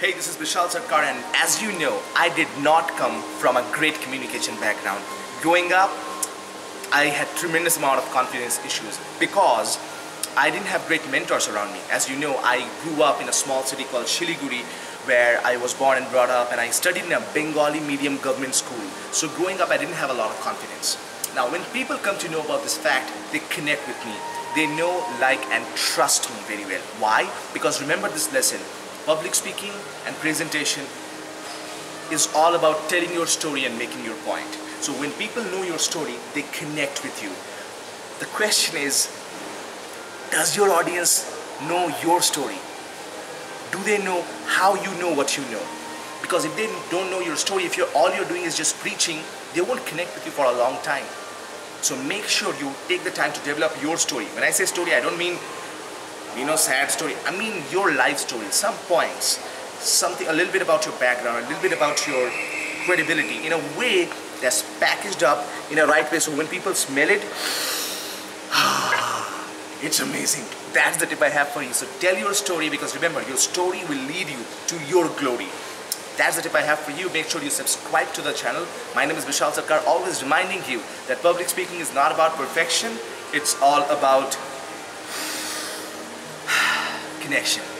Hey, this is Bishal Sarkar, and as you know, I did not come from a great communication background. Growing up, I had tremendous amount of confidence issues because I didn't have great mentors around me. As you know, I grew up in a small city called Siliguri where I was born and brought up and I studied in a Bengali medium government school. So growing up, I didn't have a lot of confidence. Now, when people come to know about this fact, they connect with me. They know, like, and trust me very well. Why? Because remember this lesson, public speaking and presentation is all about telling your story and making your point. So when people know your story, they connect with you. The question is, does your audience know your story? Do they know how you know what you know? Because if they don't know your story, if you're, all you're doing is just preaching, they won't connect with you for a long time. So make sure you take the time to develop your story. When I say story, I don't mean, you know, sad story. I mean your life story, some points, something, a little bit about your background, a little bit about your credibility in a way that's packaged up in a right way. So when people smell it, it's amazing. That's the tip I have for you. So tell your story because remember, your story will lead you to your glory. That's the tip I have for you. Make sure you subscribe to the channel. My name is Bishal Sarkar, always reminding you that public speaking is not about perfection. It's all about connection.